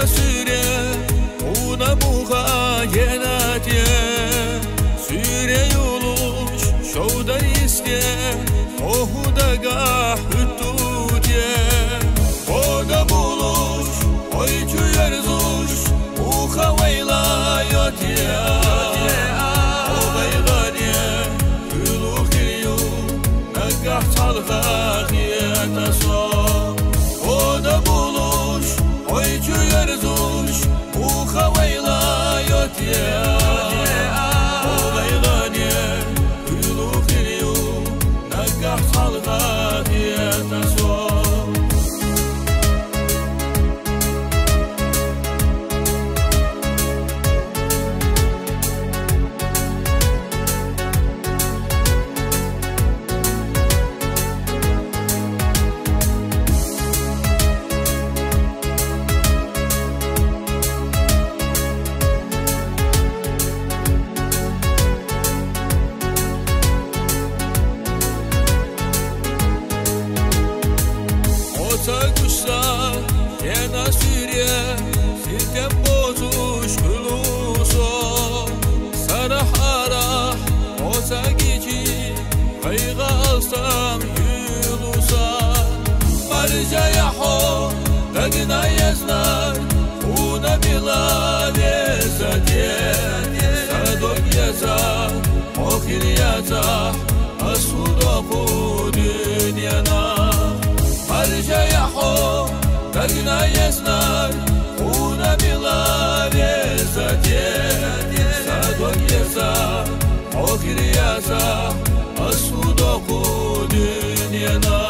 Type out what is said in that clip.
closer Kuşsa Yena sürye Silken bozuş Huluso Sarah arah Ota gici Kayga alsam Yulusa. Barca yaho Dagna yazlar Una bila Vezadye Sadok yaza Okir yaza Сына есть знать, куда бела везде, садок еза, охирьяза, а судоку не надо.